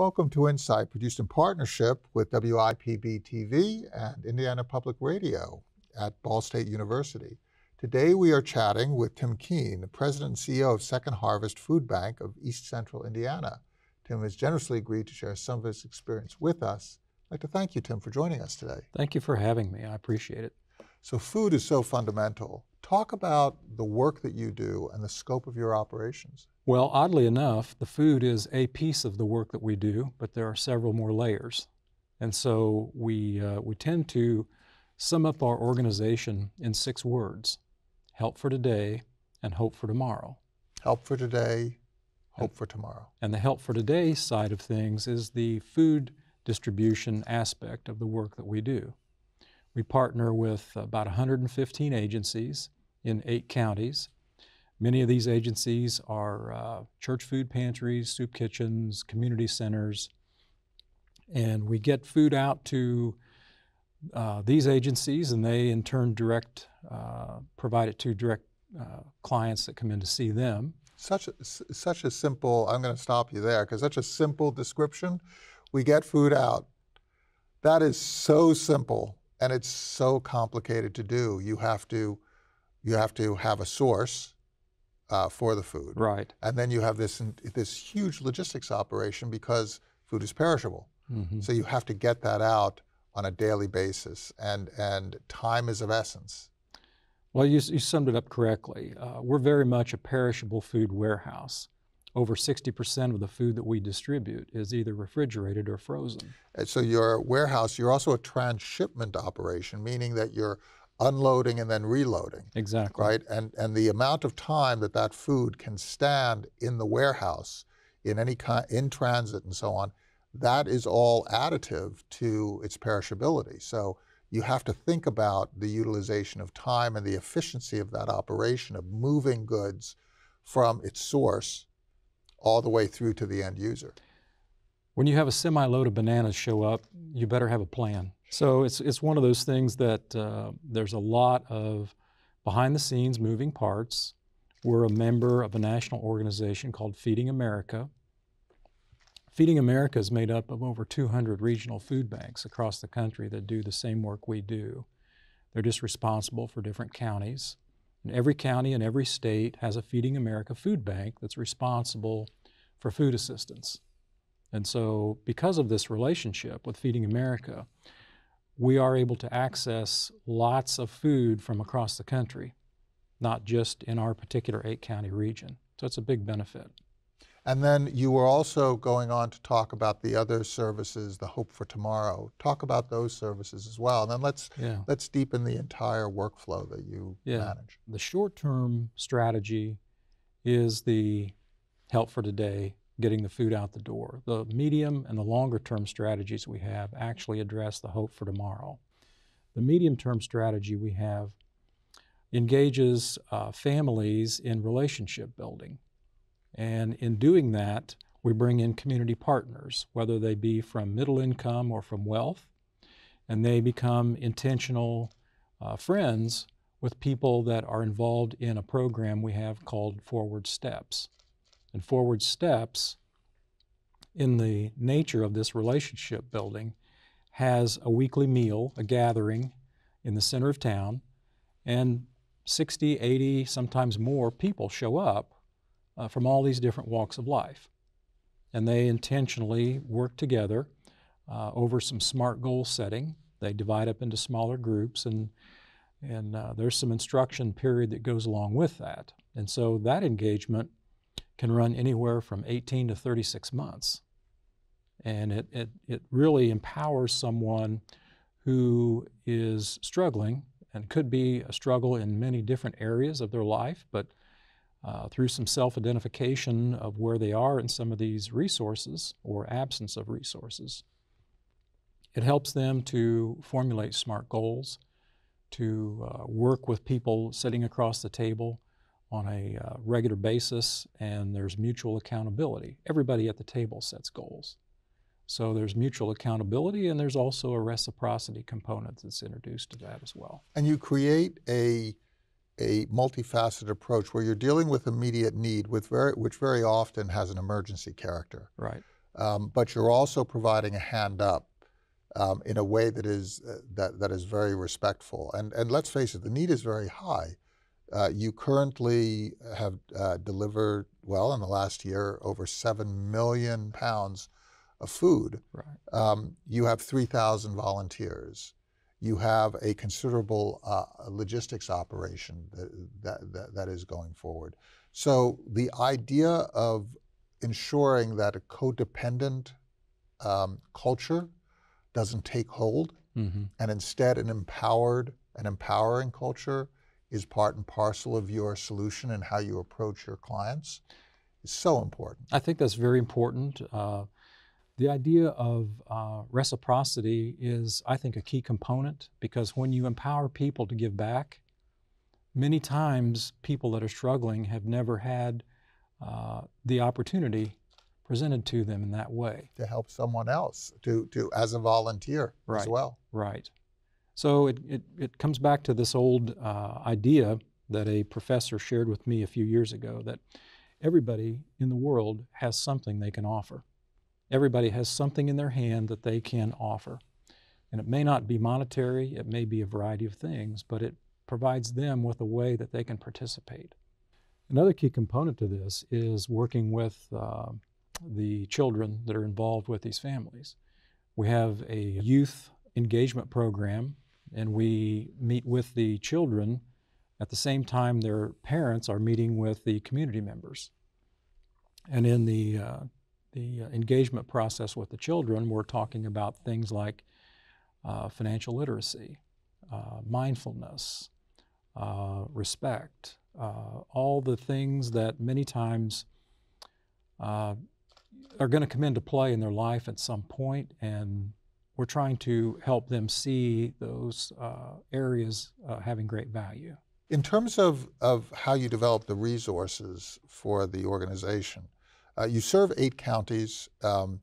Welcome to Insight, produced in partnership with WIPB TV and Indiana Public Radio at Ball State University. Today we are chatting with Tim Kean, the President and CEO of Second Harvest Food Bank of East Central Indiana. Tim has generously agreed to share some of his experience with us. I'd like to thank you, Tim, for joining us today. Thank you for having me. I appreciate it. So, food is so fundamental. Talk about the work that you do and the scope of your operations. Well, oddly enough, the food is a piece of the work that we do, but there are several more layers. And so we, uh, we tend to sum up our organization in six words help for today and hope for tomorrow. Help for today, hope and, for tomorrow. And the help for today side of things is the food distribution aspect of the work that we do. We partner with about 115 agencies in eight counties Many of these agencies are uh, church food pantries, soup kitchens, community centers, and we get food out to uh, these agencies, and they in turn direct uh, provide it to direct uh, clients that come in to see them. Such a, such a simple. I'm going to stop you there because such a simple description. We get food out. That is so simple, and it's so complicated to do. You have to you have to have a source uh, for the food. Right. And then you have this this huge logistics operation because food is perishable. Mm-hmm. So you have to get that out on a daily basis, and and time is of essence. Well, you, you summed it up correctly. Uh, we're very much a perishable food warehouse. Over 60% of the food that we distribute is either refrigerated or frozen. And so you're warehouse, you're also a transshipment operation, meaning that you're unloading and then reloading. Exactly. Right? And, and the amount of time that that food can stand in the warehouse, in any kind, in transit and so on, that is all additive to its perishability. So you have to think about the utilization of time and the efficiency of that operation of moving goods from its source all the way through to the end user. When you have a semi load of bananas show up, you better have a plan. So it's, it's one of those things that uh, there's a lot of behind the scenes moving parts. We're a member of a national organization called Feeding America. Feeding America is made up of over 200 regional food banks across the country that do the same work we do. They're just responsible for different counties. And every county and every state has a Feeding America food bank that's responsible for food assistance. And so, because of this relationship with Feeding America, we are able to access lots of food from across the country, not just in our particular eight county region. So it's a big benefit. And then you were also going on to talk about the other services, the Hope for Tomorrow. Talk about those services as well. And then let's yeah. let's deepen the entire workflow that you yeah. manage. The short-term strategy is the Help for Today getting the food out the door. The medium and the longer term strategies we have actually address the hope for tomorrow. The medium term strategy we have engages uh, families in relationship building. And in doing that, we bring in community partners, whether they be from middle income or from wealth, and they become intentional uh, friends with people that are involved in a program we have called Forward Steps. And forward steps, in the nature of this relationship building, has a weekly meal, a gathering in the center of town, and 60, 80, sometimes more people show up uh, from all these different walks of life. And they intentionally work together uh, over some SMART goal setting. They divide up into smaller groups, and, and uh, there's some instruction period that goes along with that. And so that engagement can run anywhere from 18 to 36 months. And it, it, it really empowers someone who is struggling and could be a struggle in many different areas of their life, but uh, through some self identification of where they are in some of these resources or absence of resources, it helps them to formulate smart goals, to uh, work with people sitting across the table on a uh, regular basis, and there's mutual accountability. Everybody at the table sets goals. So there's mutual accountability, and there's also a reciprocity component that's introduced to that as well. And you create a a multifaceted approach where you're dealing with immediate need, with very, which very often has an emergency character. Right. um, but you're also providing a hand up um, in a way that is uh, that that is very respectful. And and let's face it, the need is very high. Uh, you currently have uh, delivered well in the last year over seven million pounds of food. Right. Um, you have three thousand volunteers. You have a considerable uh, logistics operation that, that, that, that is going forward. So the idea of ensuring that a codependent um, culture doesn't take hold, hmm and instead an empowered and empowering culture is part and parcel of your solution and how you approach your clients is so important. I think that's very important. Uh, the idea of uh, reciprocity is, I think, a key component because when you empower people to give back, many times people that are struggling have never had uh, the opportunity presented to them in that way. To help someone else, to, to as a volunteer as Right. well. Right. So it, it, it comes back to this old uh, idea that a professor shared with me a few years ago that everybody in the world has something they can offer. Everybody has something in their hand that they can offer. And it may not be monetary, it may be a variety of things, but it provides them with a way that they can participate. Another key component to this is working with uh, the children that are involved with these families. We have a youth engagement program, and we meet with the children at the same time their parents are meeting with the community members. And in the, uh, the uh, engagement process with the children, we're talking about things like uh, financial literacy, uh, mindfulness, uh, respect, uh, all the things that many times are going to come into play in their life at some point, and we're trying to help them see those uh, areas uh, having great value. In terms of, of how you develop the resources for the organization, uh, you serve eight counties. Um,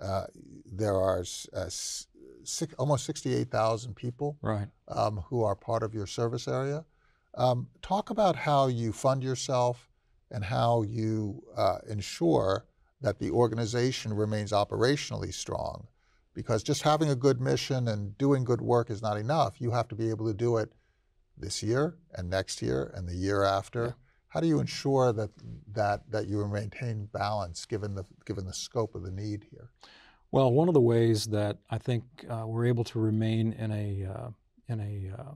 uh, there are uh, six, almost 68,000 people Right. um, who are part of your service area. Um, talk about how you fund yourself and how you uh, ensure that the organization remains operationally strong. Because just having a good mission and doing good work is not enough. You have to be able to do it this year and next year and the year after. Yeah. How do you ensure that that that you maintain balance given the given the scope of the need here? Well, one of the ways that I think uh, we're able to remain in a uh, in a uh,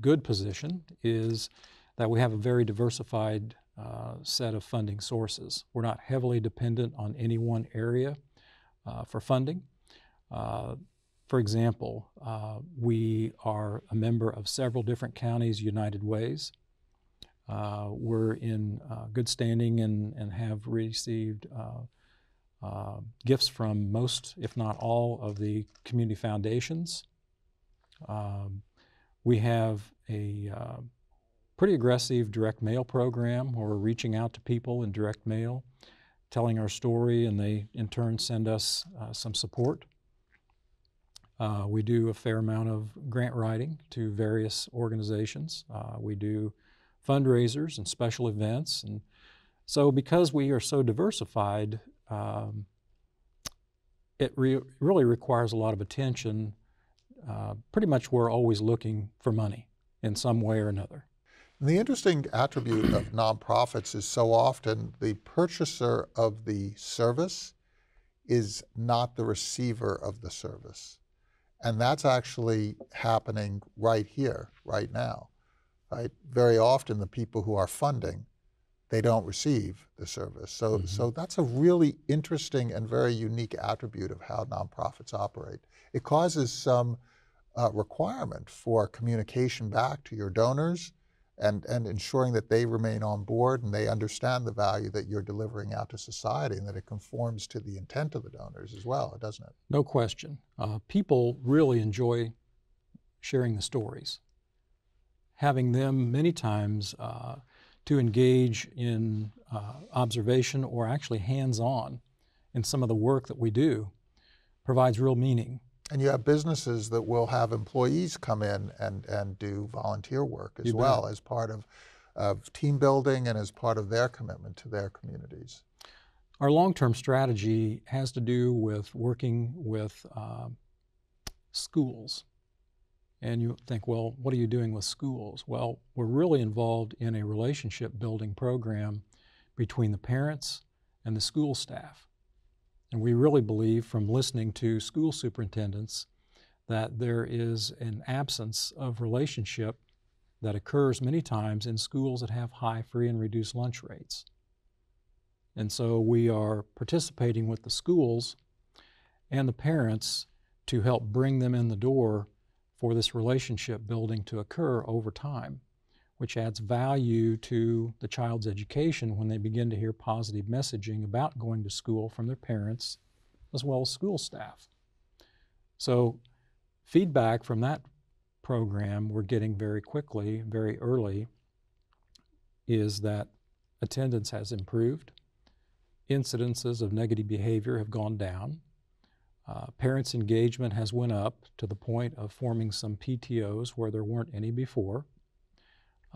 good position is that we have a very diversified uh, set of funding sources. We're not heavily dependent on any one area uh, for funding. Uh, for example, uh, we are a member of several different counties United Ways. Uh, we're in uh, good standing and, and have received uh, gifts from most, if not all, of the community foundations. Um, we have a pretty aggressive direct mail program where we're reaching out to people in direct mail, telling our story, and they in turn send us some support. Uh, we do a fair amount of grant writing to various organizations. Uh, we do fundraisers and special events. And so, because we are so diversified, um, it re- really requires a lot of attention. Uh, pretty much, we're always looking for money in some way or another. The interesting attribute of nonprofits is so often the purchaser of the service is not the receiver of the service. And that's actually happening right here, right now. Right? Very often the people who are funding, they don't receive the service. So, Mhm. so that's a really interesting and very unique attribute of how nonprofits operate. It causes some uh, requirement for communication back to your donors and, and ensuring that they remain on board and they understand the value that you're delivering out to society and that it conforms to the intent of the donors as well, doesn't it? No question. Uh, people really enjoy sharing the stories. Having them many times uh, to engage in uh, observation or actually hands on in some of the work that we do provides real meaning. And you have businesses that will have employees come in and, and do volunteer work as You bet. well as part of, of team building and as part of their commitment to their communities. Our long term strategy has to do with working with uh, schools. And you think, well, what are you doing with schools? Well, we're really involved in a relationship building program between the parents and the school staff. And we really believe from listening to school superintendents that there is an absence of relationship that occurs many times in schools that have high free and reduced lunch rates. And so we are participating with the schools and the parents to help bring them in the door for this relationship building to occur over time, which adds value to the child's education when they begin to hear positive messaging about going to school from their parents as well as school staff. So, feedback from that program we're getting very quickly, very early, is that attendance has improved, incidences of negative behavior have gone down, uh, parents' engagement has went up to the point of forming some PTOs where there weren't any before.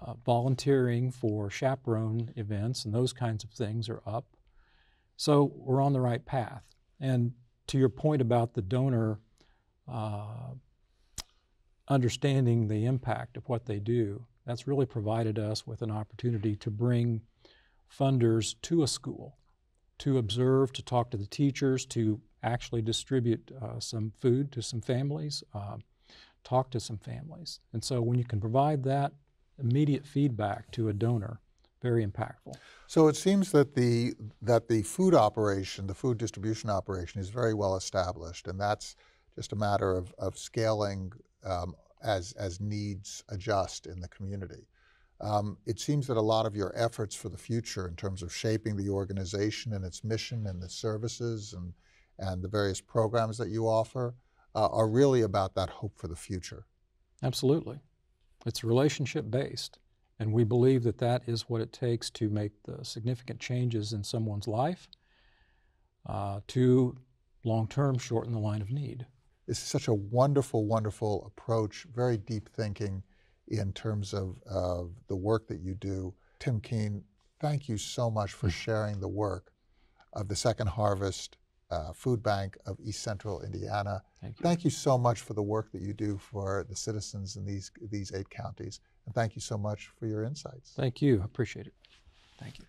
Uh, volunteering for chaperone events and those kinds of things are up. So we're on the right path. And to your point about the donor uh, understanding the impact of what they do, that's really provided us with an opportunity to bring funders to a school to observe, to talk to the teachers, to actually distribute uh, some food to some families, uh, talk to some families. And so when you can provide that immediate feedback to a donor, very impactful. So it seems that the that the food operation, the food distribution operation, is very well established, and that's just a matter of, of scaling um, as as needs adjust in the community. Um, it seems that a lot of your efforts for the future, in terms of shaping the organization and its mission and the services and and the various programs that you offer, uh, are really about that hope for the future. Absolutely, it's relationship based. And we believe that that is what it takes to make the significant changes in someone's life uh, to long term shorten the line of need. This is such a wonderful, wonderful approach, very deep thinking in terms of, of the work that you do. Tim Kean, thank you so much for sharing the work of the Second Harvest uh, Food Bank of East Central Indiana. Thank you. Thank you so much for the work that you do for the citizens in these, these eight counties. And thank you so much for your insights. Thank you. I appreciate it. Thank you.